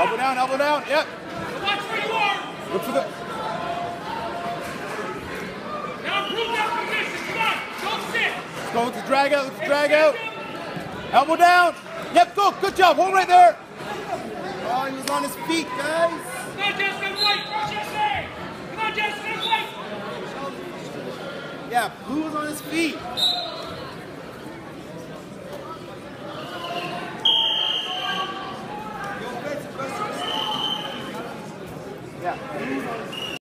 Elbow down, elbow down. Yep. Watch where you are. Look for the. Now improve that position. Come on. Don't sit. Let's go with the drag out. Let's drag out. Elbow down. Yep, go. Good job. Hold right there. Oh, he was on his feet, guys. Come on, Justin. Wait. Jesse. Come on, Justin. Wait. Yeah, Blue was on his feet. Yeah.